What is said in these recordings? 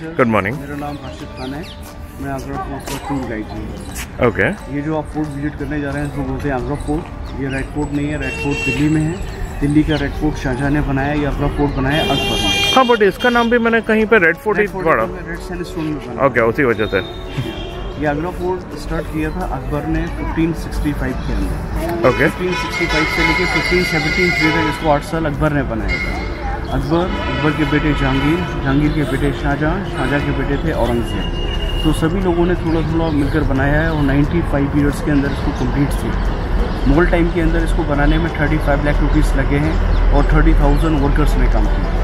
Sir good morning मेरा नाम राशिद खान है। मैं आगरा फोर्ट का टूर गाइड हूँ। ओके ये जो आप फोर्ट विज़िट करने जा रहे हैं इसको बोलते हैं आगरा फोर्ट ये रेड फोर्ट नहीं है रेड फोर्ट दिल्ली में है। दिल्ली का रेड फोर्ट शाहजहाँ ने बनाया ये आगरा फोर्ट बनाया अकबर ने हाँ बट इसका नाम भी मैंने कहीं पे रेड फोर्ट ही पढ़ा। रेड सैंडस्टोन में बना ओके उसी वजह से। ये आगरा फोर्ट स्टार्ट किया था अकबर ने 1565 के अंदर। ओके 1565 से लेके 1573 तक इसको आठ साल अकबर ने बनाया था। अकबर अकबर के बेटे जहांगीर जहांगीर के बेटे शाहजहाँ शाहजहाँ के बेटे थे औरंगज़ेब। तो सभी लोगों ने थोड़ा थोड़ा मिलकर बनाया है और 95 ईयर्स के अंदर इसको कंप्लीट थी मुगल टाइम के अंदर इसको बनाने में 35 लाख रुपीस लगे हैं और 30,000 वर्कर्स ने काम किया।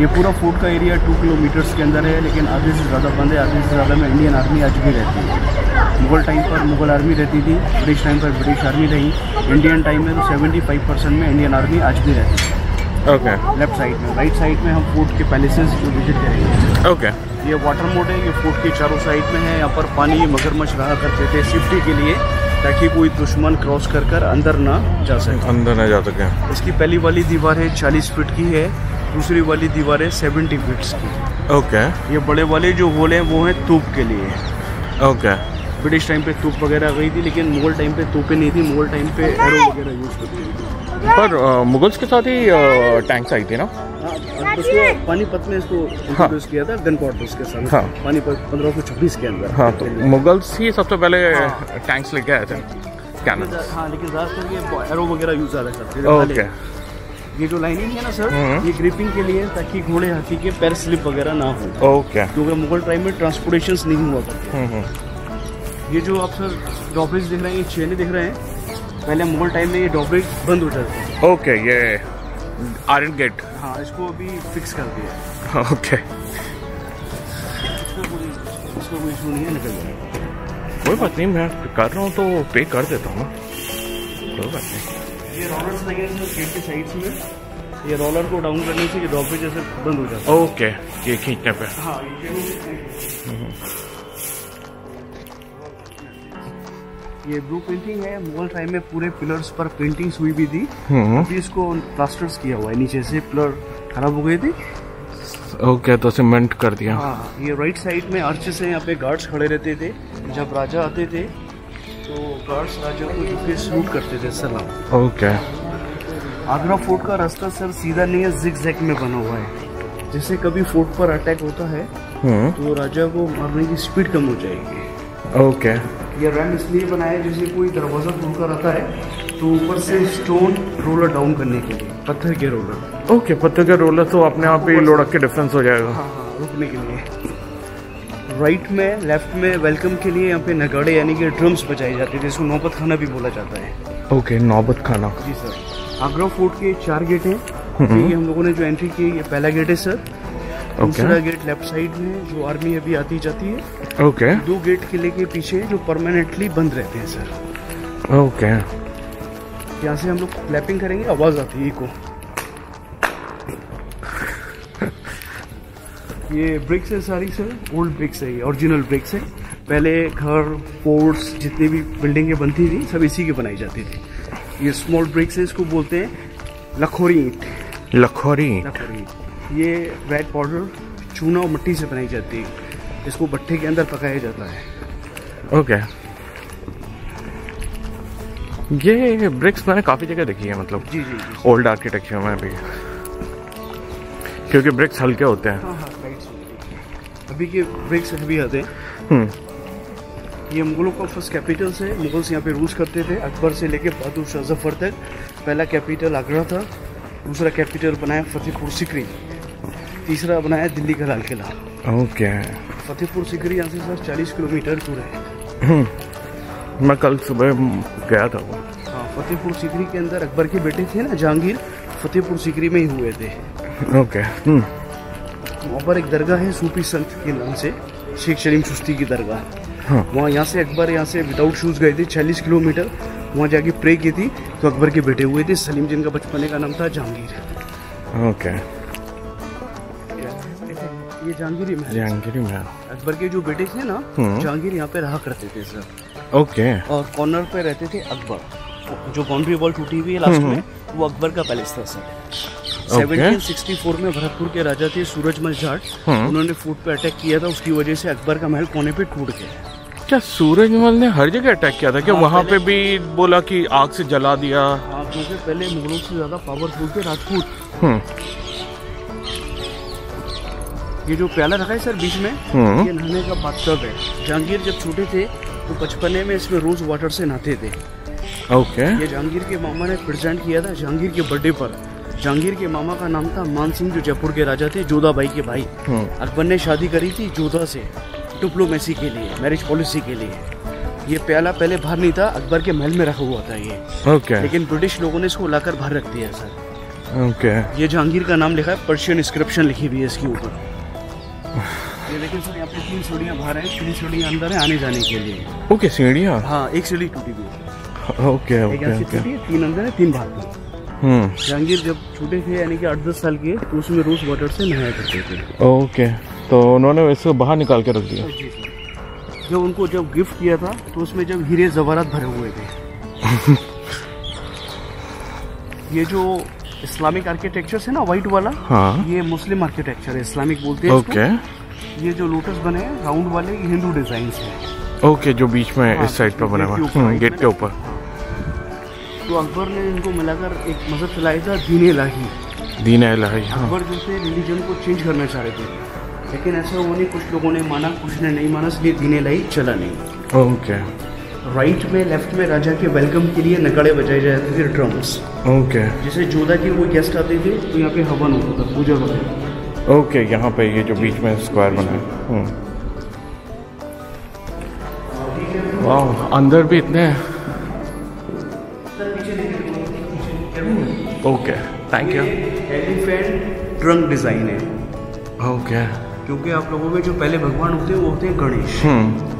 ये पूरा फोर्ट का एरिया टू किलोमीटर्स के अंदर है लेकिन आधे से ज़्यादा बंद है आधे से ज़्यादा में इंडियन आर्मी आज भी रहती है। मुगल टाइम पर मुगल आर्मी रहती थी ब्रिटिश टाइम पर ब्रिटिश आर्मी रही। इंडियन टाइम में तो 75 परसेंट में इंडियन आर्मी आज भी रहती है। ओके लेफ़्ट साइड में राइट साइड में हम फोर्ट के पैलेसेस जो विज़िट करेंगे। ओके ये वाटर मोड है ये फोर्ट के चारों साइड में है। यहाँ पर पानी मगरमच्छ रहा करते थे सेफ्टी के लिए ताकि कोई दुश्मन क्रॉस कर कर अंदर ना जा सके। अंदर ना जा सके। इसकी पहली वाली दीवार है 40 फीट की है दूसरी वाली दीवार है 70 फीट्स की। ओके ये बड़े वाले जो होल हैं वो हैं तोप के लिए। ओके ब्रिटिश टाइम पे तूप वगैरह गई थी लेकिन मुगल टाइम पे तोपें नहीं थी मुगल टाइम पे एरो वगैरह यूज़ करती थी। पर मुगल्स के साथ ही टैंक्स आई थी ना? हाँ, पानीपत में इसको इंट्रोड्यूस किया था गन साथ। हाँ। पानीपत पंद्रह सौ छब्बीस के अंदर। हाँ तो मुगल्स ही सबसे पहले टैंक्स लेके आए थे कैनन हाँ लेकिन ज़्यादातर एरो वगैरह यूज़ ज़्यादा करते थे। ओके। ये जो लाइनिंग है ना सर हम्म। ये ग्रिपिंग के लिए ताकि घोड़े हाथी के पैर स्लिप वगैरह ना हो। ओके। क्योंकि मुगल टाइम में ट्रांसपोर्टेशन नहीं हुआ करते। हम्म, हम्म। ये जो आप सर डॉबरेज दिख रहे हैं ये चेने दिख रहे हैं पहले मुगल टाइम में ये डॉबरेज बंद हो जाते ओके ये आयरन गेट। हाँ इसको अभी फिक्स कर दिया ओके कोई है कोई बात नहीं मैं कर रहा हूँ तो पे कर देता हूँ कोई बात नहीं। ये रोलर्स लगे हैं गेट के साइड्स में ये रोलर को डाउन करने से ये डॉबरेज जैसे बंद हो जाता ओके ये खींचने पे। है हाँ ये ये ब्लू पेंटिंग है। मुगल टाइम में पूरे पिलर्स पर पेंटिंग्स हुई भी थी। हम्म। अभी इसको प्लास्टर्स किया हुआ है। नीचे से पिलर खराब हो गए थे। ओके तो सीमेंट कर दिया। हाँ ये राइट साइड में आर्चेस हैं यहाँ पे गार्ड्स खड़े रहते थे। जब राजा आते थे तो गार्ड्स राजा को झुके सलूट करते थे। सलाम। ओके आगरा फोर्ट का रास्ता सर सीधा नहीं है जिग जैग में बना हुआ है। जैसे कभी फोर्ट पर अटैक होता है हम्म। तो राजा को मारने की स्पीड कम हो जाएगी। ओके ये रैम इसलिए बनाया जैसे कोई दरवाज़ा खुलकर आता है तो ऊपर से स्टोन रोलर डाउन करने के लिए। पत्थर के रोलर ओके पत्ते का रोलर तो अपने आप ही लुढ़क के डिफरेंस हो जाएगा। हाँ हाँ रुकने के लिए। राइट में लेफ़्ट में वेलकम के लिए यहाँ पे नगाड़े यानी कि ड्रम्स बजाए जाते थे इसको नौबत खाना भी बोला जाता है। ओके नौबत खाना। जी सर। आगरा फोर्ट के चार गेट हैं। ये हम लोगों ने जो एंट्री की ये पहला गेट है सर दूसरा गेट लेफ़्ट साइड में जो आर्मी अभी आती जाती है। ओके दो गेट किले के पीछे जो परमानेंटली बंद रहते हैं सर ओके यहाँ से हम लोग क्लैपिंग करेंगे आवाज़ आती है इको ये ब्रिक्स है सारी सर ओल्ड ब्रिक्स है ये ओरिजिनल ब्रिक्स है। पहले घर फोर्ट्स जितनी भी बिल्डिंगें बनती थी सब इसी के बनाई जाती थी। ये स्मॉल ब्रिक्स है इसको बोलते हैं लखोरी ईंट। लखोरी लखोरी ईंट। ये रेड पाउडर चूना और मिट्टी से बनाई जाती है। इसको भट्ठे के अंदर पकाया जाता है। ओके ये ब्रिक्स मैंने काफ़ी जगह देखी है मतलब जी जी जी। ओल्ड आर्किटेक्चर में भी। क्योंकि ब्रिक्स हल्के होते हैं। हाँ हाँ अभी के ब्रिक्स अभी आते हैं। हम्म। ये मुगलों का फ़र्स्ट कैपिटल है मुगल्स यहाँ पे रूल्स करते थे अकबर से लेके बहादुर शाह ज़फ़र तक। पहला कैपिटल आगरा था दूसरा कैपिटल बनाया फतेहपुर सिकरी। तीसरा बनाया दिल्ली का लाल किला। ओके। फतेहपुर सिकरी यहाँ से सर चालीस किलोमीटर दूर है। मैं कल सुबह गया था हाँ फतेहपुर सिकरी के अंदर अकबर के बेटे थे ना जहांगीर फतेहपुर सिकरी में ही हुए थे। Okay hmm. वहाँ पर एक दरगाह है सूफी संत के नाम से शेख सलीम सुस्ती की दरगाह। हाँ। वहाँ यहाँ से अकबर यहाँ से विदाउट शूज़ गए थे चालीस किलोमीटर। वहाँ जाके प्रे की थी तो अकबर के बेटे हुए थे सलीम जिनका बचपने का नाम था जहांगीर। ओके। ये जहांगीर ही महल। जहांगीरी में अकबर के जो बेटे थे ना हम्म। जहांगीर यहाँ पे रहा करते थे सर ओके। और कॉर्नर पे रहते थे अकबर। जो बाउंड्री वॉल टूटी हुई है लास्ट में वो अकबर का पैलेस था सर 1764 में भरतपुर के राजा थे सूरजमल जाट हम्म। उन्होंने फूट पे अटैक किया था उसकी वजह से अकबर का महल कोने पे टूट गया। क्या सूरजमल ने हर जगह अटैक किया था? क्या हाँ, वहाँ पे भी बोला कि आग से जला दिया? हाँ क्योंकि पहले मुगलों से ज़्यादा पावरफुल थे राजपूत। हम्म। ये जो प्याला रखा है सर बीच में हम्म। ये नहाने का बाथटब है। जहांगीर जब छोटे थे तो बचपने में इसमें रोज वाटर से नहाते थे। ओके ये जहांगीर के मामा ने प्रेजेंट किया था जहांगीर के बर्थडे पर। जहांगीर के मामा का नाम था मान सिंह जो जयपुर के राजा थे जोधा भाई के भाई। हम्म। अकबर ने शादी करी थी जोधा से डिप्लोमेसी के लिए मैरिज पॉलिसी के लिए। ये प्याला पहले बाहर नहीं था अकबर के महल में रखा हुआ था ये। ओके लेकिन ब्रिटिश लोगों ने इसको लाकर बाहर रख दिया सर। ओके ये जहांगीर का नाम लिखा है पर्शियन इंस्क्रिप्शन लिखी हुई है इसके ऊपर। ये देखिए सर यहाँ पे तीन सीढ़ियाँ बाहर हैं तीन सीढ़ियाँ अंदर है आने जाने के लिए। ओके सीढ़ियाँ? हाँ एक सीढ़ी टूटी हुई ओके ओके ओके। तीन अंदर है तीन बाहर हम्म। जहांगीर जब छोटे थे यानी कि आठ दस साल के तो उसमें रोज वाटर से नहाया करते थे। ओके तो उन्होंने इसको बाहर निकाल के रख दिया। जब उनको जब गिफ्ट किया था तो उसमें जब हीरे जवारात भरे हुए थे। ये जो इस्लामिक आर्किटेक्चर है ना व्हाइट वाला हाँ। ये मुस्लिम आर्किटेक्चर है इस्लामिक बोलते हैं ओके। ये जो लोटस बने हैं राउंड वाले हिंदू डिज़ाइन है। ओके जो बीच में हाँ, इस साइड पे बना हुआ गेट के ऊपर, हम्म, के? ऊपर। तो अकबर ने इनको मिलाकर एक मज़हब चलाया था दीन इलाही। दीन इलाही हाँ। अकबर जो थे रिलीजन को चेंज करना चाह रहे थे। लेकिन ऐसा हुआ नहीं कुछ लोगों ने माना कुछ ने नहीं माना इसलिए दीन इलाही चला नहीं। ओके राइट में लेफ़्ट में राजा के वेलकम के लिए नगाड़े बजाए जाते थे ड्रम्स ओके जैसे जोधा के वो गेस्ट आते थे तो यहाँ पे हवन होता था पूजा वगैरह ओके यहाँ पे ये जो बीच में स्क्वायर बना है। हम्म। वाह अंदर भी इतने okay thank you elephant trunk design है। ओके क्योंकि आप लोगों में जो पहले भगवान होते हैं वो होते हैं गणेश। हम्म।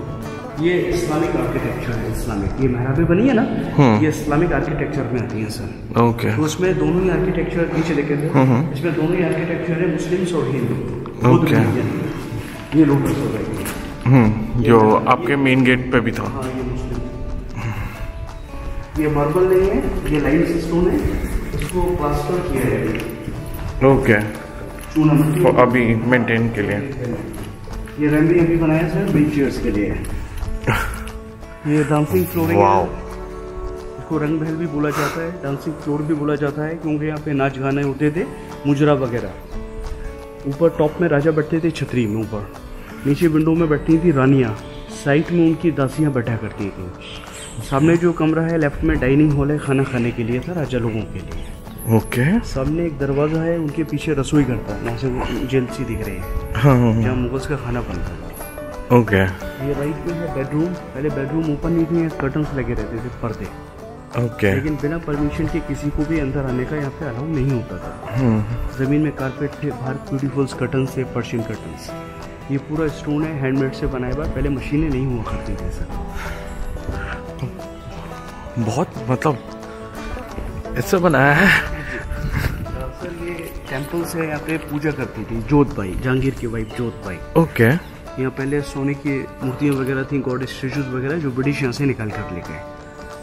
ये इस्लामिक आर्किटेक्चर है इस्लामिक। ये महराबे बनी है ना? हम्म। ये इस्लामिक आर्किटेक्चर में आती है सर। ओके तो उसमें दोनों ही आर्किटेक्चर नीचे देखे थे। हम्म, हम्म। इसमें दोनों ही आर्किटेक्चर है मुस्लिम्स और हिंदू। religion। ये लोटस हो हम्म जो आपके मेन गेट पे भी था। हाँ ये ये मार्बल नहीं है ये लाइम स्टोन है। इसको प्लास्टर किया है ओके अभी मेंटेन के लिए। ये रंग भी अभी बनाया सर बेंच के लिए। ये डांसिंग फ्लोरिंग इसको रंग महल भी बोला जाता है डांसिंग फ्लोर भी बोला जाता है क्योंकि यहाँ पे नाच गाने होते थे मुजरा वगैरह। ऊपर टॉप में राजा बैठते थे छतरी में ऊपर। नीचे विंडो में बैठती थी रानियाँ। साइड में उनकी दासियाँ बैठा करती थी। सामने जो कमरा है लेफ़्ट में डाइनिंग हॉल है खाना खाने के लिए था राजा लोगों के लिए। ओके सामने एक दरवाज़ा है उनके पीछे रसोई घर था वहाँ से वो जेल सी दिख रही है। हाँ हाँ, जहाँ मुगल्स का खाना बनता है हाँ ओके ये राइट में है बेडरूम पहले बेडरूम ओपन नहीं थे कर्टन्स लगे रहते थे पर्दे. ओके लेकिन बिना परमिशन के किसी को भी अंदर आने का यहाँ पे अलाउ नहीं होता था. हम्म ज़मीन में कारपेट थे बाहर ब्यूटीफुल कर्टन थे पर्शियन कर्टन्स ये पूरा स्टोन है हैंडमेड से बनाया हुआ पहले मशीनें नहीं हुआ करती थी सर बहुत मतलब इससे बनाया है। सर ये टेंपल से यहाँ पे पूजा करती थी जोत बाई जहांगीर की वाइफ जोत बाई ओके यहाँ पहले सोने की मूर्तियाँ वगैरह थी गॉड स्टेचूज वगैरह जो ब्रिटिश यहाँ से निकाल कर ले गए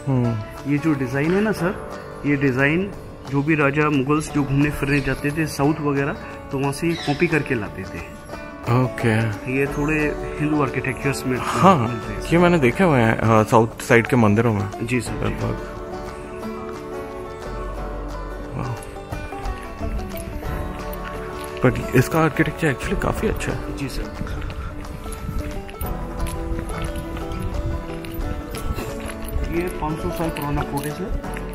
हम्म। ये जो डिज़ाइन है ना सर ये डिज़ाइन जो भी राजा मुगल्स जो घूमने फिरने जाते थे साउथ वगैरह तो वहाँ से ये कॉपी करके लाते थे। ओके। okay. ये थोड़े हिंदू आर्किटेक्चर्स में हाँ ये मैंने देखे हुए हैं हाँ, साउथ साइड के मंदिरों में। जी सर। लगभग। बट इसका आर्किटेक्चर एक्चुअली काफ़ी अच्छा है। जी सर। ये 500 साल पुराना फोर्ट है। सर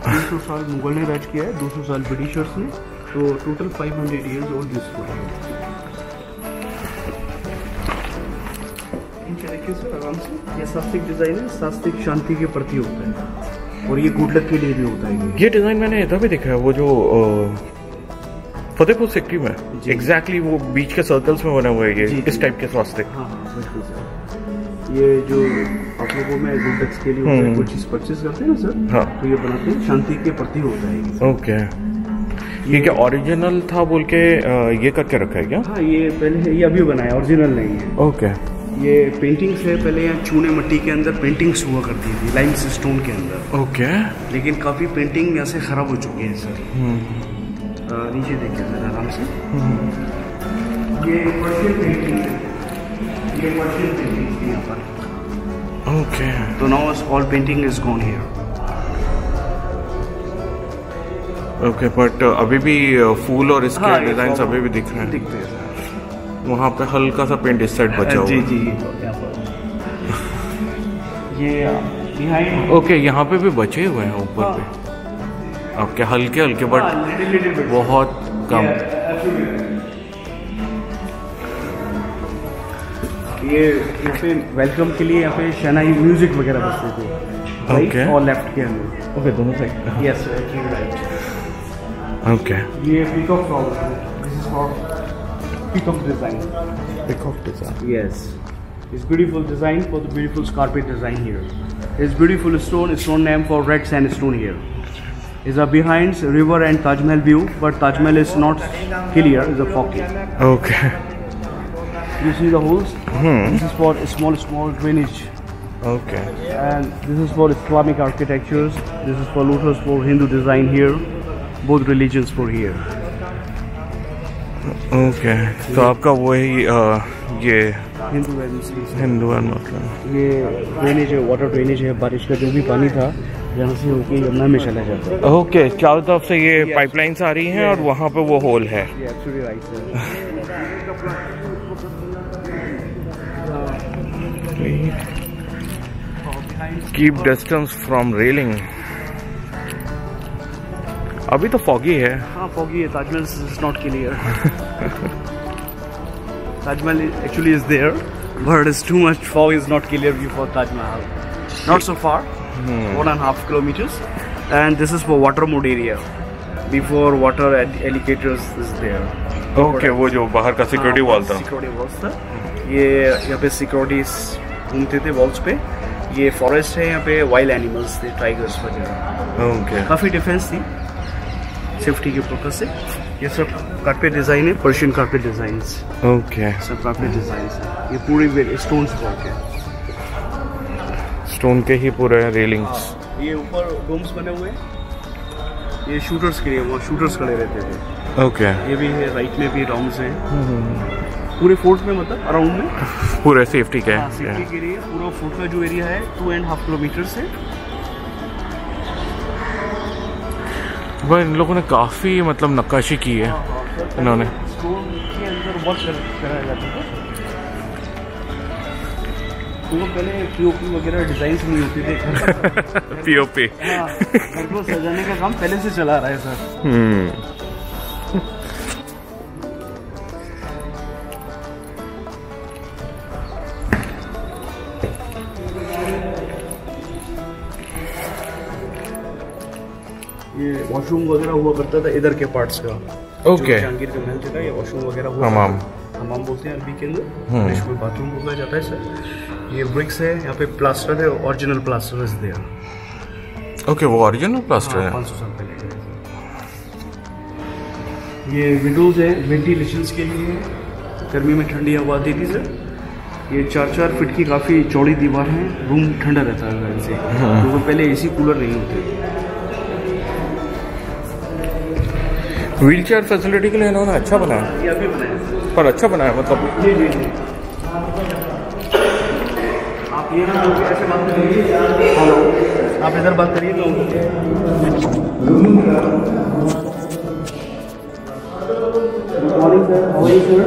300 साल मुगल ने राज किया है 200 साल ब्रिटिशर्स ने। तो total 500 years old this fort है। देखिए सर आराम से। ये डिज़ाइन है शांति के प्रति होता है। और ये गुड लक के लिए भी होता है ये। ये डिज़ाइन मैंने इधर भी देखा है वो जो फतेहपुर सिक्री में। एग्जैक्टली exactly वो बीच के सर्कल्स में बने हुए हैं ये इस टाइप के स्वास्तिक हाँ हाँ ये जो आप लोगों में गुड लक्स के लिए होता है हम्म। कोई चीज़ परचेज करते हैं ना सर हाँ। तो ये बनाते हैं शांति के प्रति होता है ओके। ये क्या ओरिजिनल था बोल के ये करके रखा है क्या? हाँ ये पहले ये अभी बनाया ओरिजिनल नहीं है। ओके। ये पेंटिंग्स है पहले यहाँ चूने मट्टी के अंदर पेंटिंग्स हुआ करती थी लाइम स्टोन के अंदर। ओके। लेकिन काफ़ी पेंटिंग यहाँ से ख़राब हो चुकी है सर नीचे देखिए सर आराम से। ये पर्शियन पेंटिंग है। है ओके तो now all painting is gone here okay but अभी भी uh, फूल और इसके हाँ, डिज़ाइन अभी भी दिख रहे हैं। दिखते हैं वहाँ पे हल्का सा पेंट इस साइड बचा हुआ जी है। जी ये बिहाइंड ओके यहाँ पे भी बचे हुए हैं ऊपर पे। आपके हल्के हल्के हाँ, बट बहुत कम। ये यहाँ पे वेलकम के लिए यहाँ पे शहनाई म्यूज़िक वगैरह बजते थे। और लेफ़्ट के अंदर। ओके दोनों side of flower this is beautiful name for red sand stone here is a behind river and tajmahal view but tajmahal is not clear. Is a You see the holes? Hmm. This is for small, small drainage. Okay And this is for Islamic architectures. This is for lotus for Hindu design here. Both religions for here. Okay तो आपका वही uh, ये Hindu and Muslim. Hindu और मुस्लिम ये drainage है water drainage है बारिश का जो भी पानी था यहाँ से होके यमुना में चला जाता है ओके चारों तरफ़ से ये पाइपलाइंस आ रही हैं और वहाँ पे वो होल है कीप डिस्टेंस फ्रॉम रेलिंग अभी तो फॉगी है। हाँ फॉगी है। Taj Mahal is not clear Taj Mahal actually is there but is too much fog is not clear view for Taj Mahal. Not so far one and half kilometres and this is for water moat area before water alligators is there okay वो जो बाहर का security wall था। Security wall था। ये यहाँ पे security घूमते थे वॉल्स पे। ये फॉरेस्ट है यहाँ पे वाइल्ड एनिमल्स थे टाइगर्स वगैरह। ओके काफ़ी डिफेंस थी। सेफ्टी के पर्पज से। ये सब कारपेट डिज़ाइन है पर्शियन कारपेट डिज़ाइन ओके सब कारपेट डिज़ाइन है। ये पूरी स्टोन से वर्क है। स्टोन के ही पूरे रेलिंग्स ये ऊपर डोम्स बने हुए हैं। ये शूटर्स के लिए वहाँ शूटर्स खड़े रहते थे। Okay okay. ये भी है राइट में भी डोम्स हैं। पूरे फोर्ट में मतलब अराउंड में? पूरे सेफ्टी के हाँ, सिटी के लिए पूरा फोर्ट का जो एरिया है टू एंड हाफ़ किलोमीटर से वह इन लोगों ने काफ़ी मतलब नक्काशी की है इन्होंने। कराया जाता था। तो पहले पीओपी वगैरह डिज़ाइन नहीं होते थे। पीओपी हाँ, घर को सजाने का काम पहले से चला रहा है सर। वॉशरूम वगैरह हुआ करता था इधर के पार्ट्स का। ओके जहांगीर का महल था ये वॉशरूम वगैरह हुआ हमाम। हमाम बोलते हैं अरबी के अंदर। इंग्लिश में बाथरूम बोला जाता है सर ये ब्रिक्स है यहाँ पे प्लास्टर है original plaster is there okay वो ओरिजिनल प्लास्टर है पाँच सौ साल पहले ये विंडोज़ है वेंटिलेशन के लिए। गर्मी में ठंडी हवा आती थी सर ये चार चार फीट की काफ़ी चौड़ी दीवार है। रूम ठंडा रहता है घर से। क्योंकि पहले एसी कूलर नहीं होते। व्हील चेयर फैसिलिटी के लिए इन्होंने अच्छा बनाया। पर अच्छा बनाया मतलब। जी जी जी। आप ये ना ऐसे बात करिए। हेलो। आप इधर बात करिए तो। Morning sir how are you sir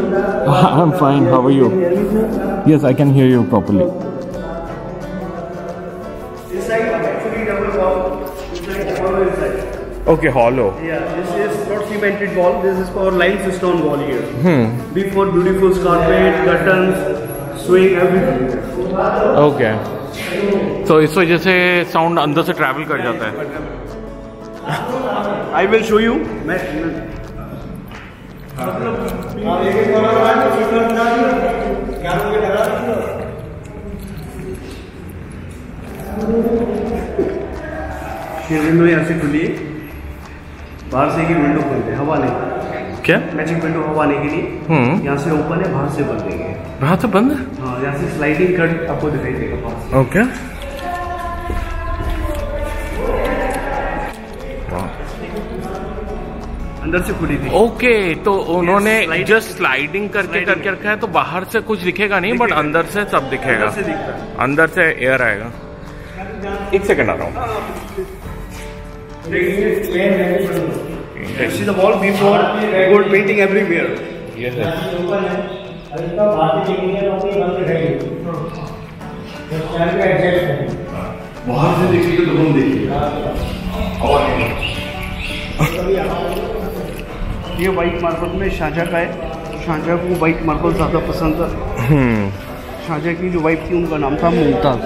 I am fine how okay hello Yeah, this is not cemented wall. This is for limestone wall here. Hmm. Before beautiful carpet, curtains, swing, everything. Okay तो इस वजह से sound अंदर से travel कर जाता है I will show you. मैं ये विंडो यहाँ से खुली है बाहर से ही विंडो खोलते हैं हवा नहीं। क्या? मैजिक विंडो हवा आने के लिए। हम्म। यहाँ से ओपन है बाहर से बंद देंगे वहाँ तो बंद है? हाँ यहाँ से स्लाइडिंग कट आपको दिखाई देगा ओके अंदर से खुली थी। ओके तो उन्होंने जस्ट स्लाइडिंग करके करके रखा है तो बाहर से कुछ दिखेगा नहीं बट अंदर से सब दिखेगा। अंदर से अंदर से एयर आएगा। एक सेकंड आ रहा हूँ। See the wall before gold painting everywhere. ये है बाहर से देखिए तो हम देखिए। ये वाइट मार्बल में शाहजहाँ का है। शाहजहाँ को वाइट मार्बल ज़्यादा पसंद था। हम्म। शाहजहाँ की जो वाइफ थी उनका नाम था मुमताज़।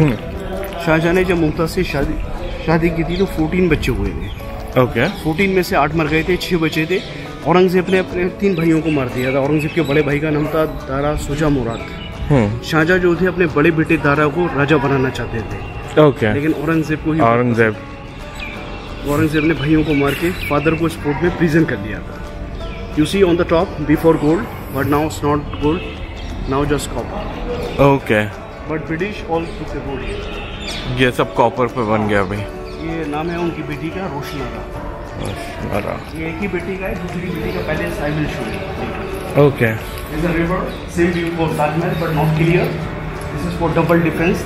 हम्म, शाहजहाँ ने जब मुमताज़ से शादी शादी की थी तो 14 बच्चे हुए थे। ओके 14 में से आठ मर गए थे छः बचे थे। औरंगज़ेब ने अपने तीन भाइयों को मार दिया था। औरंगज़ेब के बड़े भाई का नाम था दारा सुजा मुराद। हम्म शाहजहाँ जो थे अपने बड़े बेटे दारा को राजा बनाना चाहते थे। ओके लेकिन औरंगज़ेब को ही औरंगज़ेब। औरंगज़ेब ने भाइयों को मार के फादर को स्पोर्ट में प्रिजन कर दिया था। You see on the top before gold but now it's not gold now just copper okay but British all took the gold ये सब कॉपर पे बन गया अभी ये नाम है उनकी बेटी का रोशना का ये एक ही बेटी का है दूसरी बेटी का पहले I will show okay is a river, same view for Taj Mahal, but not clear. This is for double defense,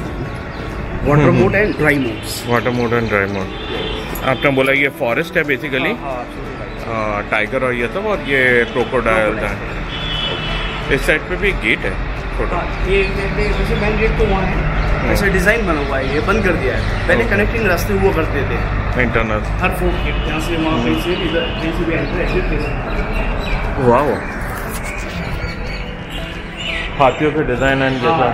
water Mhm. mode and dry modes. Water moat and dry moat आपने बोला ये forest है basically हाँ, tiger और ये सब और ये क्रोकोडाइल है इस साइड पे भी गेट है छोटा ये ये- वैसे मेन गेट तो वहाँ है ऐसे डिज़ाइन बना हुआ है ये बंद कर दिया है। पहले कनेक्टिंग रास्ते हुआ करते थे। इंटरनल हर फोर्ट गेट यहाँ से वहाँ कहीं से इधर कहीं से भी एंटर ऐसे कैसे वाओ। हाथियों के डिज़ाइन एंड जैसा।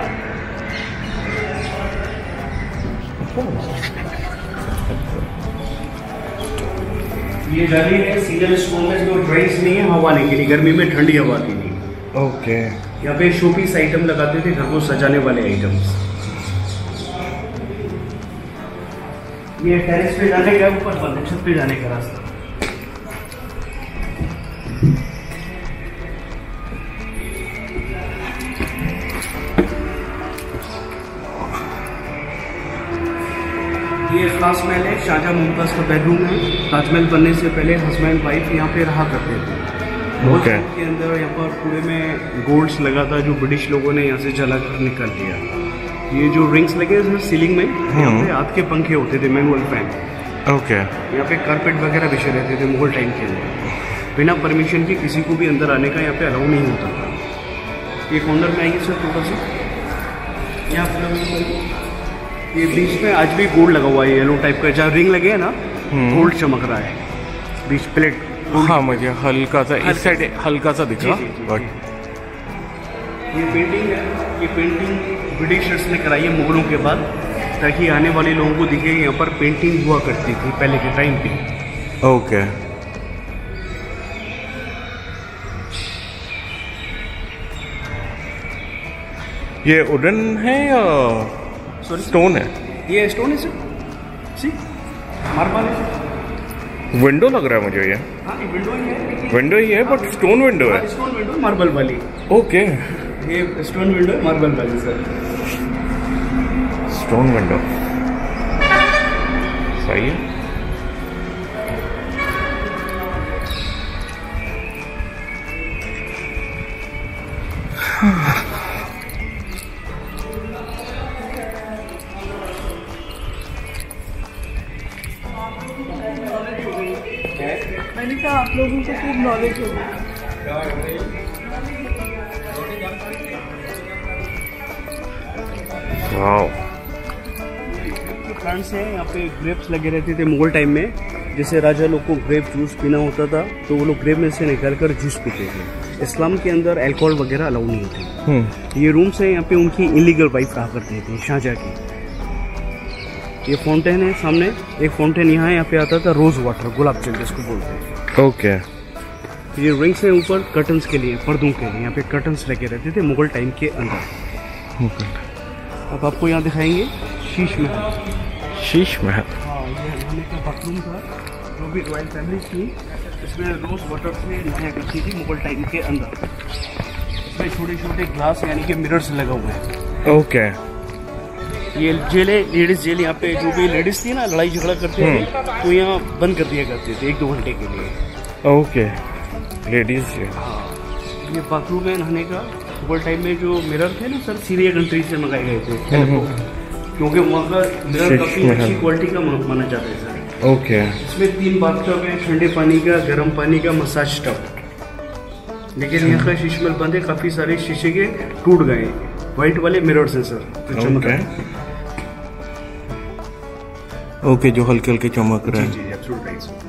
ये जाली है सीज़न स्टोन में जो ड्राइस नहीं है हवा आने के लिए गर्मी में ठंडी हवा के लिए। ओके यहाँ पे शोपीस आइटम लगाते थे घर को सजाने वाले आइटम्स ये टेरेस पे जाने का ऊपर है, छत पे जाने का रास्ता। ये खास महल है शाहजहाँ मुमताज़ का बेडरूम है। ताजमहल बनने से पहले हस्बैंड वाइफ यहाँ पे रहा करते थे। Okay. के अंदर यहाँ पर पूरे में गोल्ड्स लगा था जो ब्रिटिश लोगों ने यहाँ से जला कर निकाल दिया। ये जो रिंग्स लगे हैं सर सीलिंग में यहाँ पे हाथ के पंखे होते थे मैनुअल फ़ैन ओके यहाँ पे कारपेट वगैरह बिछे रहते थे मुगल टाइम के अंदर। बिना परमिशन के किसी को भी अंदर आने का यहाँ पे अलाउ नहीं होता था। ये कॉर्नर में आएँगे सर थोड़ा सा यहाँ पूरा। ये बीच में आज भी गोल्ड लगा हुआ है येलो टाइप का। जहाँ रिंग लगे हैं ना गोल्ड चमक रहा है। बीच प्लेट हाँ मुझे हल्का सा इस साइड हल्का सा दिखा जी, बट ये पेंटिंग है ये पेंटिंग ब्रिटिशर्स ने कराई है मुगलों के बाद ताकि आने वाले लोगों को दिखे यहाँ पर पेंटिंग हुआ करती थी पहले के टाइम पे। ओके ये वुडन है या सॉरी स्टोन है? ये स्टोन है सर सी मार्बल है विंडो लग रहा है मुझे ये। हाँ विंडो ही है विंडो ही है बट स्टोन विंडो है। स्टोन विंडो मार्बल वाली। ओके स्टोन विंडो मार्बल वाली सर स्टोन विंडो सही है। पे ग्रेप्स लगे रहते थे मुगल टाइम में जैसे राजा लोग को ग्रेप जूस पीना होता था तो वो लोग ग्रेप में से निकाल कर जूस पीते थे। इस्लाम के अंदर अल्कोहल वगैरह अलाउ नहीं होती। हम्म। ये रूम्स हैं यहाँ पे उनकी इलीगल वाइफ रहा करती थी शाहजहाँ की। ये फाउंटेन है सामने एक फाउंटेन यहाँ यहाँ पे आता था रोज वाटर गुलाब जल जिसको बोलते हैं। ओके ये रिंग्स हैं ऊपर कर्टन्स के लिए पर्दों के लिए यहाँ पे कर्टन्स लगे रहते थे मुगल टाइम के अंदर। अब आपको यहाँ दिखाएँगे शीश महल शीश महल हाँ। ये रहने का बाथरूम था जो भी रॉयल फैमिली थी इसमें रोज वाटर से नहाया करती थी मुगल टाइम के अंदर। इसमें छोटे छोटे ग्लास यानी कि मिरर्स लगे हुए हैं। ओके। ये जेल लेडीज़ जेल यहाँ पे जो भी लेडीज़ थी ना लड़ाई झगड़ा करते थे तो यहाँ बंद कर दिया करते थे एक दो घंटे के लिए। ओके। Ladies jail. हाँ। ये बाथरूम है नहाने का मुगल टाइम में जो मिरर थे ना सर सीरिया कंट्री से मंगाए गए थे क्योंकि वहाँ का मिरर काफ़ी अच्छी क्वालिटी का माना जाता है सर ओके इसमें तीन बाथटब है ठंडे पानी का गर्म पानी का मसाज टब लेकिन यहाँ का शीशे में बंद है काफ़ी सारे शीशे के टूट गए। व्हाइट वाले मिरर्स से सर जो चमक ओके रहे हैं। ओके जो हल्के हल्के चमक रहे हैं। जी एब्सोल्यूट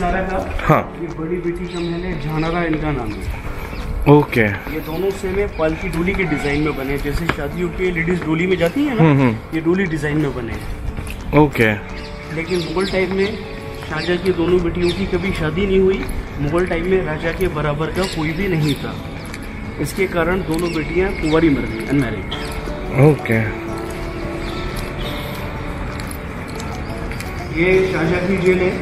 है। ये बड़ी बेटी का महल है झानारा इनका नाम है। ओके। ये दोनों सेम है पालकी डोली के डिज़ाइन में बने जैसे शादियों के लेडीज़ डोली में जाती है हम्म, ना ये डोली डिज़ाइन में बने ओके। लेकिन मुगल टाइम में शाहजहाँ की दोनों बेटियों की कभी शादी नहीं हुई। मुगल टाइम में राजा के बराबर का कोई भी नहीं था। इसके कारण दोनों बेटियाँ कुंवारी मर गई अनमैरिड ओके। ये शाहजहाँ की जेल है।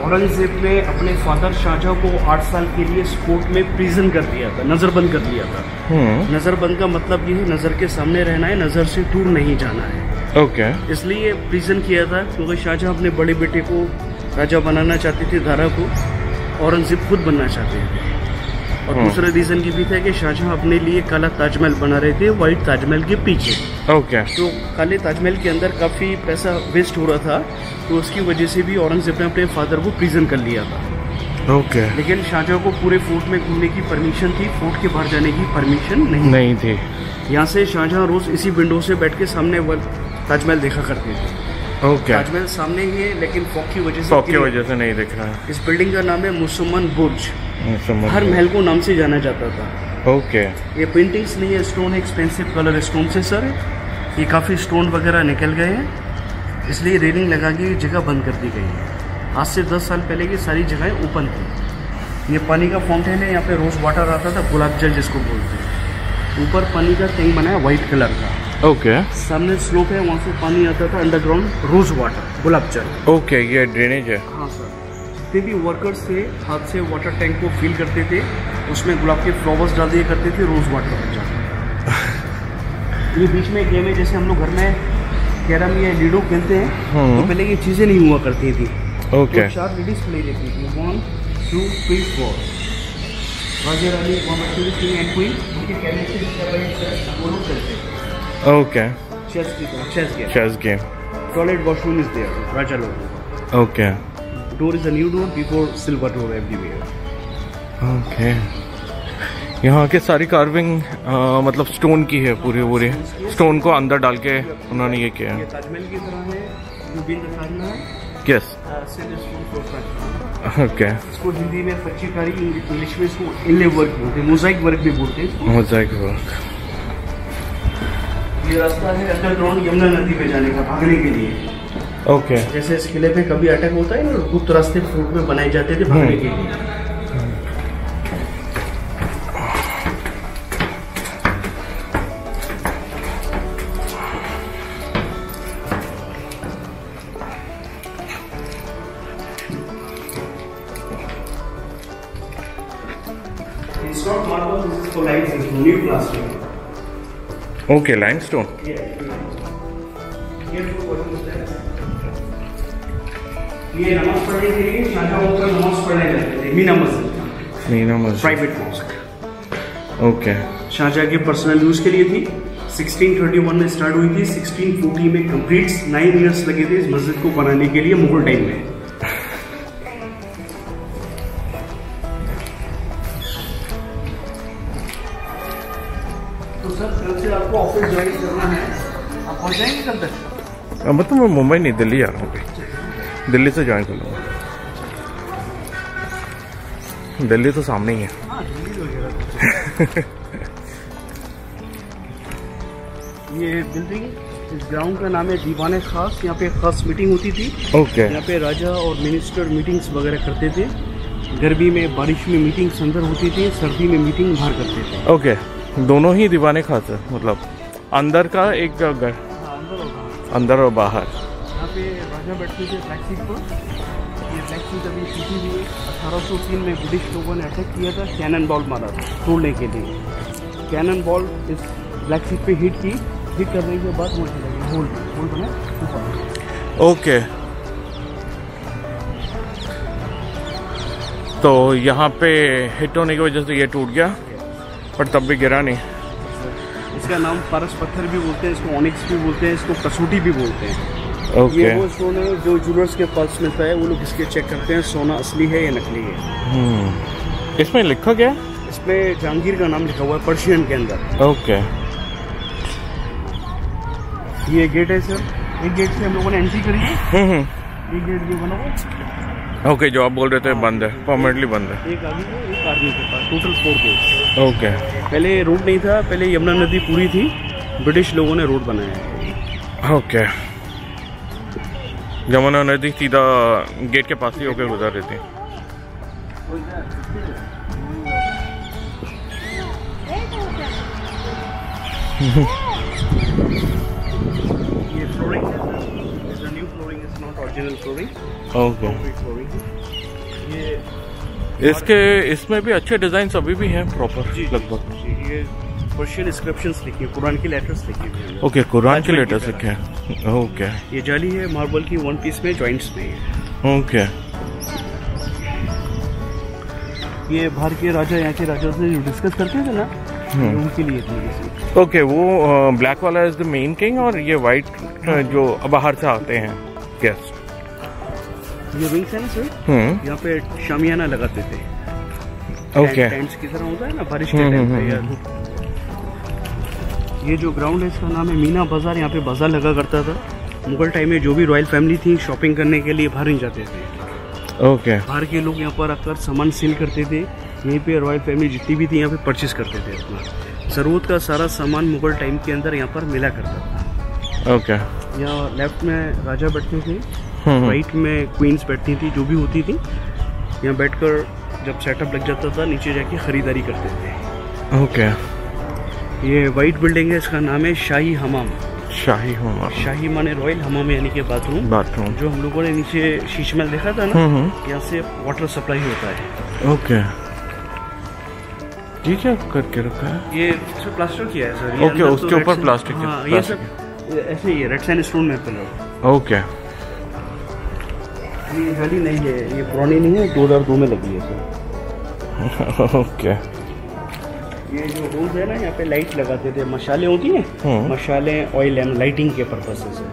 औरंगज़ेब ने अपने फादर शाहजहाँ को आठ साल के लिए स्पोर्ट में प्रिजन कर दिया था नजरबंद कर दिया था। हम्म। नजरबंद का मतलब ये है नज़र के सामने रहना है नज़र से दूर नहीं जाना है। ओके इसलिए प्रिजन किया था क्योंकि शाहजहाँ अपने बड़े बेटे को राजा बनाना चाहते थे धारा को औरंगज़ेब खुद बनना चाहते थे। और। दूसरा रीजन ये भी था कि शाहजहाँ अपने लिए काला ताजमहल बना रहे थे व्हाइट ताजमहल के पीछे। ओके तो काले ताजमहल के अंदर काफ़ी पैसा वेस्ट हो रहा था तो उसकी वजह से भी औरंगज़ेब ने अपने फादर को प्रिजन कर लिया था। ओके लेकिन शाहजहाँ को पूरे फोर्ट में घूमने की परमिशन थी फोर्ट के बाहर जाने की परमिशन नहीं नहीं थी। यहाँ से शाहजहाँ रोज इसी विंडो से बैठ के सामने ताजमहल देखा करते थे। ओके ताजमहल सामने ही है लेकिन फॉग की वजह से की वजह से नहीं दिख रहा। है इस बिल्डिंग का नाम है मुसलमान बुर्ज। हर महल को नाम से जाना जाता था। ओके। ये पेंटिंग्स नहीं है स्टोन एक्सपेंसिव कलर स्टोन से सर ये काफ़ी स्टोन वगैरह निकल गए हैं। इसलिए रेलिंग लगा के जगह बंद कर दी गई है। आज से 10 साल पहले की सारी जगहें ओपन थी। ये पानी का फाउंटेन है यहाँ पे रोज वाटर आता था गुलाब जल जिसको बोलते हैं। ऊपर पानी का टैंक बना है व्हाइट कलर का। ओके। okay. सामने स्लोप है वहाँ से पानी आता था अंडरग्राउंड रोज वाटर गुलाब जल। ओके okay, ये ड्रेनेज है। हाँ सर जितने भी वर्कर्स थे हाथ से वाटर टैंक को फिल करते थे उसमें गुलाब के फ्लावर्स डाल दिया करते थे रोज वाटर बन जाता ये बीच में गेम है जैसे हम लोग घर में कैरम या लूडो खेलते हैं हम्म। तो पहले ये चीज़ें नहीं हुआ करती थी। ओके तो चार लेडीज़ प्ले रहती थी। वन टू थ्री फोर राजा रानी मोहम्मद किंग एंड क्वीन उनके कैबिनेट से वो लोग चलते ओके चेस की chess game chess game toilet washroom is there राजा लोग। Okay door is a new door before silver door everywhere okay यहाँ के सारी कार्विंग आ, मतलब स्टोन की है पूरी पूरी। स्टोन को अंदर डाल के उन्होंने ये किया ये है यस ओके इसको हिंदी में फच्चीकारी इंग्लिश में इसको इनले वर्क बोलते हैं मोजाइक वर्क भी बोलते हैं। मोजाइक वर्क ये रास्ता है अंडरग्राउंड यमुना नदी पे जाने का भागने के लिए। ओके जैसे इस किले पे कभी अटैक होता है ना गुप्त रास्ते फोर्ट में बनाए जाते थे भागने के लिए। It's not marble, this is for lights, new plastic. Okay limestone ये नमाज़ पढ़ने के लिए शाहजहाँ होकर नमाज़ पढ़ने जाते थे मीना मस्जिद मीना मस्जिद प्राइवेट मॉस्क ओके शाहजहाँ के पर्सनल यूज़ के लिए थी। 1631 में स्टार्ट हुई थी। 1640 में कंप्लीट नाइन इयर्स लगे थे इस मस्जिद को बनाने के लिए मुगल टाइम में। तो सर कल से आपको ऑफ़िस ज्वाइन करना है। आप पहुँच जाएँगे कल तक? तो मैं मुंबई नहीं दिल्ली आ रहा हूँ। दिल्ली से ज्वाइन कर लूँगा दिल्ली तो सामने ही है। दिल्ली ये बिल्डिंग इस ग्राउंड का नाम है दीवान खास। यहाँ पे खास मीटिंग होती थी। ओके यहाँ पे राजा और मिनिस्टर मीटिंग्स वगैरह करते थे। गर्मी में बारिश में मीटिंग्स अंदर होती थी सर्दी में मीटिंग बाहर करते थे। ओके दोनों ही दीवाने खास है मतलब अंदर का एक घर। हाँ, अंदर और बाहर। राजा बैठते थे ब्लैक सीट पर। ये ब्लैक सीट अभी टूटी हुई। है अठारह सौ तीन में ब्रिटिश लोगों ने अटैक किया था कैनन बॉल मारा तोड़ने के लिए। कैनन बॉल इस ब्लैक सीट पे हिट की। हिट करने के बाद वो चला गया होल होल बना ऊपर। ओके तो यहाँ पे हिट होने की वजह से ये टूट गया पर तब भी गिरा नहीं। इसका नाम पारस पत्थर भी बोलते हैं इसको ऑनिक्स भी बोलते हैं इसको कसूटी भी बोलते हैं। ओके ये वो स्टोन है जो ज्वेलर्स के पास मिलता है वो लोग इसके चेक करते हैं सोना असली है या नकली है। हम्म इसमें लिखा गया इसमें जहांगीर का नाम लिखा हुआ है पर्शियन के अंदर। ओके ये गेट है सर एक गेट से हम लोगों ने एंट्री करी है। हम्म हम्म। एक गेट ये बना हुआ ओके जो आप बोल रहे थे बंद है। परमानेंटली बंद है। एक है एक आर्मी के पास टोटल फोर गेट ओके पहले रोड नहीं था पहले यमुना नदी पूरी थी ब्रिटिश लोगों ने रोड बनाया ओके यमुना नदी सीधा गेट के पास ही होकर गुजर रही थी। ये फ्लोरिंग है is new flooring is not original flooring okay ये इसके इसमें भी अच्छे डिज़ाइन अभी भी हैं प्रॉपर लगभग। पर्शियन इंस्क्रिप्शंस लिखी है कुरान की लेटर्स लिखी हैं। ओके कुरान के लेटेस्ट लिखे हैं। ओके ये जाली है मार्बल की वन पीस में जॉइंट्स में। है ओके ये बाहर के राजा यहाँ के राजा से डिस्कस करते थे ना हम्म। उनके लिए थी ओके वो ब्लैक वाला इज़ द मेन किंग और ये वाइट जो बाहर से आते हैं गेस्ट ये विंग्स है ना सर हम्म यहाँ पे शामियाना लगाते थे। Okay okay. टेंट्स की तरह होता है ना बारिश के टाइम पे हम्म, या जो ग्राउंड है इसका नाम है मीना बाज़ार। यहाँ पे बाज़ार लगा करता था। मुगल टाइम में जो भी रॉयल फैमिली थी शॉपिंग करने के लिए बाहर नहीं जाते थे। Okay okay. बाहर के लोग यहाँ पर आकर सामान सेल करते थे। यहीं पे रॉयल फैमिली जितनी भी थी यहाँ पे परचेज करते थे अपना। ज़रूरत का सारा सामान मुगल टाइम के अंदर यहाँ पर मिला करता था। ओके यहाँ लेफ़्ट में राजा बैठते थे। राइट में क्वींस बैठती थी जो भी होती थी। यहाँ बैठकर जब सेटअप लग जाता था नीचे जाके ख़रीदारी करते थे। ओके ये वाइट बिल्डिंग है इसका नाम है शाही हमाम। शाही हमाम। शाही माने रॉयल हमाम यानी कि बाथरूम बाथरूम जो हम लोगों ने नीचे शीश महल देखा था ना हम्म यहाँ से वाटर सप्लाई होता है। ओके। ये क्या करके रखा है? ये प्लास्टर किया है सर ओके, तो उसके ऊपर सैंड- प्लास्टिक है, ये सब ऐसे ही रेड सैंड स्टोन में कलर ओके। ये जाली नहीं है ये पुरानी नहीं है दो हज़ार दो में लगी है सर ओके। ये जो होल्स है ना यहाँ पे लाइट लगाते थे। मशाले होती हैं। मशाले ऑयल एंड लाइटिंग के पर्पज से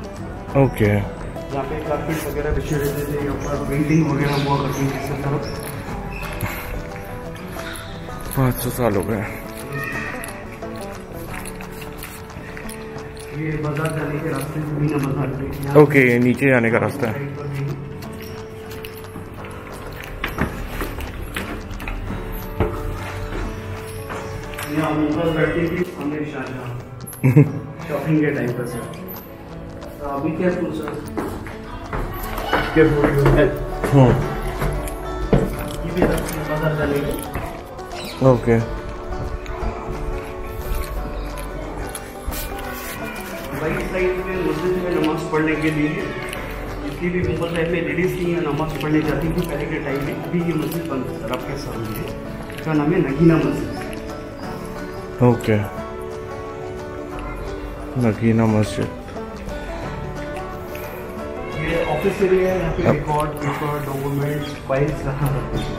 ओके यहाँ पे कारपेट वगैरह बिछे रहते थे यहाँ पर पेंटिंग वगैरह हुआ करती थी सब तरफ़। पाँच सौ साल हो गए। ये बाज़ार जाने के रास्ते मीना बाज़ार ओके ये नीचे जाने का रास्ता है। यहाँ बैठती थी आमिर शाहजहाँ शॉपिंग के टाइम पर सर तो अभी क्या सर है? ये भी रास्ते बाज़ार जाने के ओके। राइट साइड में मस्जिद में नमाज़ पढ़ने के लिए जितनी भी मुंबई टाइम में लेडीज़ की नमाज़ पढ़ने जाती थी पहले के टाइम में अभी ये मस्जिद बंद है सर आपके सामने। इसका नाम है? नगीना मस्जिद। ओके। नगीना मस्जिद। ये ऑफ़िस एरिया है यहाँ पे रिकॉर्ड पेपर डॉक्यूमेंट्स फाइल्स रखा करते हैं।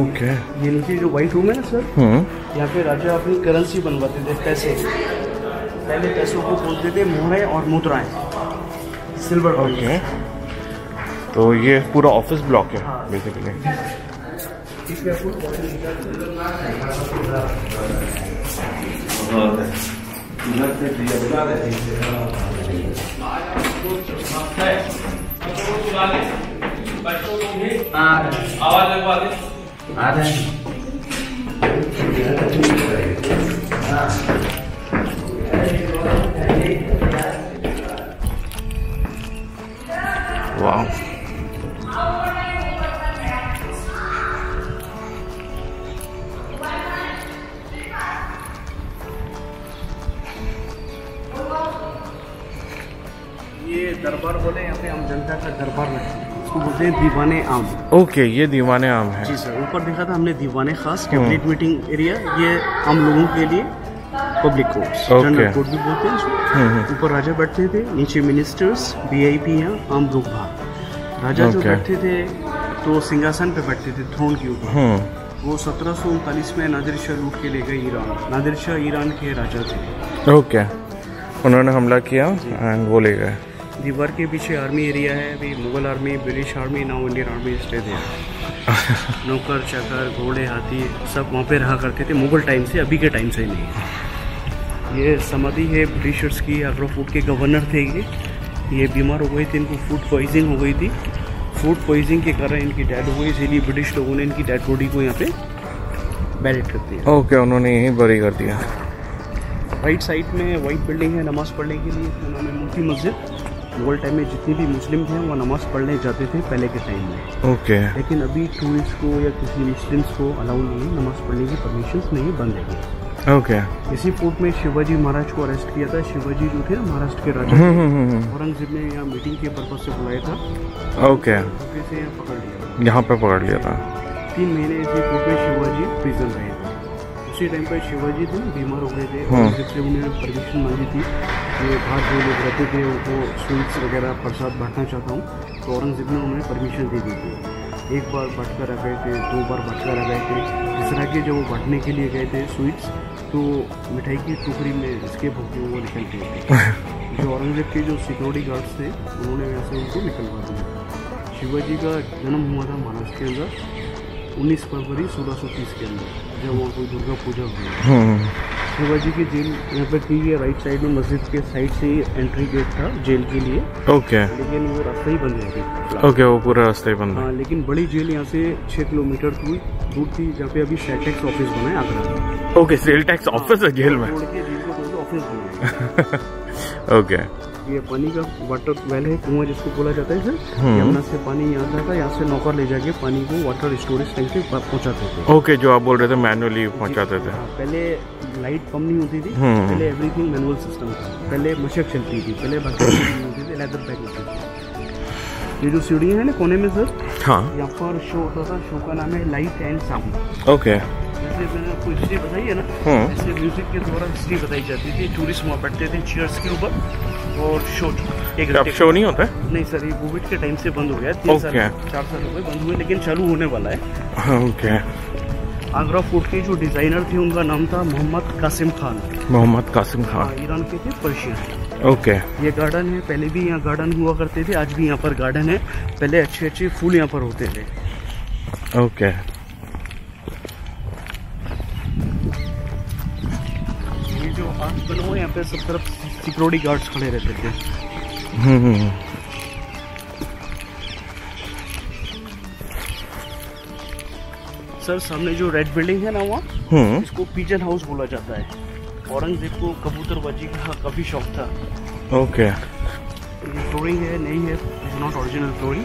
ओके। ये नीचे जो व्हाइट रूम है ना सर हम्म। यहाँ पे राजा अपनी करेंसी बनवाते थे पैसे। पहले पैसों को बोलते थे मोहरें और मुद्राएँ। Silver okay. तो ये पूरा ऑफ़िस ब्लॉक है हाँ। बेसिकली इसमें आपको वाह दरबार बोले यहाँ पे आम जनता का दरबार लगता है। इसको बोलते हैं दीवाने आम। ओके ये दीवाने आम है। जी सर ऊपर देखा था हमने दीवाने खास कैबिनेट मीटिंग एरिया ये आम लोगों के लिए पब्लिक कोर्ट्स जनरल कोर्ट भी बोलते हैं हम्म, ऊपर राजा बैठते थे नीचे मिनिस्टर्स वी आई पी यहाँ आम लोग बाहर राजा जो बैठते थे तो सिंहासन पे बैठते थे थ्रोन के ऊपर। हम्म। वो सत्रह में नादिर शाह लूट के ले गए ईरान। नादिर शाह ईरान के राजा थे। ओके। okay. उन्होंने हमला किया एंड वो ले गए। दीवार के पीछे आर्मी एरिया है अभी Mughal army British army now Indian army stay थे नौकर चाकर घोड़े हाथी सब वहाँ पे रहा करते थे मुगल टाइम से अभी के टाइम से नहीं। ये समाधि है ब्रिटिशर्स की आगरा फ़ूड के गवर्नर थे ये। ये बीमार हो गए थे इनको फ़ूड पॉइजनिंग हो गई थी। फ़ूड पॉइजनिंग के कारण इनकी डेड हो गई इसीलिए ब्रिटिश लोगों ने इनकी डेड बॉडी को यहाँ पे बैरिट कर दिया। ओके okay, उन्होंने यहीं बरी कर दिया। राइट साइड में वाइट बिल्डिंग है नमाज़ पढ़ने के लिए नाम है मस्जिद। मुगल टाइम में जितने भी मुस्लिम थे वो नमाज़ पढ़ने जाते थे पहले के टाइम में। ओके लेकिन अभी टूरिस्ट को या किसी मुस्लिम्स को अलाउ नहीं है नमाज़ पढ़ने की परमिशन नहीं बंद है। Okay okay. इसी फोर्ट में शिवाजी महाराज को अरेस्ट किया था। शिवाजी जो थे महाराष्ट्र के राजा हम्म हम्म, हम्म औरंगज़ेब ने यहाँ मीटिंग के पर्पज से बुलाया था। ओके से यहाँ पकड़ लिया। यहाँ पे पकड़ लिया था। तीन महीने इसी फोर्ट में शिवाजी प्रिजन रहे। उसी टाइम पर शिवाजी थे बीमार हो गए थे हम्म। औरंगज़ेब से उन्होंने परमिशन मांगी थी कि बाहर जो लोग रहते थे उनको स्वीट्स वगैरह प्रसाद बांटना चाहता हूँ तो औरंगज़ेब ने उन्हें परमिशन दे दी थी। एक बार बांट कर आ गए थे दो बार बांट कर आ गए थे। जिस तरह के जब वो बांटने के लिए गए थे स्वीट्स तो मिठाई की टुकड़ी में इसके भोगे वो निकल गए थे। जो औरंगज़ेब के जो सिक्योरिटी गार्ड्स थे उन्होंने यहाँ से उनको निकलवा दिया। शिवाजी का जन्म हुआ था महाराष्ट्र के अंदर 19 फरवरी 1630 के अंदर। जब वहाँ कोई दुर्गा पूजा हुई हम्म। शिवाजी की जेल यहाँ पर थी ये राइट साइड में मस्जिद के साइड से ही एंट्री गेट था जेल के लिए। ओके लेकिन वो रास्ता ही बंद है। ओके वो पूरा रास्ते बंद हाँ। लेकिन बड़ी जेल यहाँ से छः किलोमीटर दूर दूर थी जहाँ पे अभी टैक्स ऑफ़िस बना है Agra. Okay sale tax office है जेल में। तोड़ के जेल को तोड़ के ऑफ़िस बना है। ओके ये पानी का वाटर वेल है कुआँ जिसको बोला जाता है सर हम्म। यमुना से पानी यहाँ आता था यहाँ से नौकर ले जाके पानी को वाटर स्टोरेज टैंक पे पहुँचाते थे। ओके जो आप बोल रहे थे मैनुअली पहुंचाते थे। हाँ, पहले लाइट कम नहीं होती थी हम्म। पहले एवरीथिंग मैनुअल सिस्टम था। पहले मशक चलती थी पहले होती थी लेदर बैग होती थी। ये जो सीढ़ी है ना कोने में सर हाँ। यहाँ पर शो होता था शो का नाम है लाइट एंड साउंड ओके जैसे मैंने आपको हिस्ट्री बताई है ना हम्म। ऐसे म्यूज़िक के द्वारा हिस्ट्री बताई जाती थी टूरिस्ट वहाँ बैठते थे चेयर्स के ऊपर। और शो एक अब शो नहीं होता है? नहीं सर ये कोविड के टाइम से बंद हो गया तीन साल चार साल हो गए बंद हुए लेकिन चालू होने वाला है। ओके आगरा फोर्ट के जो डिज़ाइनर थे उनका नाम था मोहम्मद कासिम खान। मोहम्मद कासिम हाँ, खान ईरान के थे पर्शियन। ओके ये गार्डन है पहले भी यहाँ गार्डन हुआ करते थे आज भी यहाँ पर गार्डन है। पहले अच्छे अच्छे फूल यहाँ पर होते थे। ओके हुआ है यहाँ पे सब तरफ़ सिक्योरिटी गार्ड्स खड़े रहते थे सर सामने जो रेड बिल्डिंग है ना वहाँ हम्म। इसको पिजन हाउस बोला जाता है। औरंगज़ेब को कबूतर कबूतरबाजी का काफ़ी शौक था। ओके ये फ्लोरिंग है नहीं है इज़ नॉट ओरिजिनल फ्लोरिंग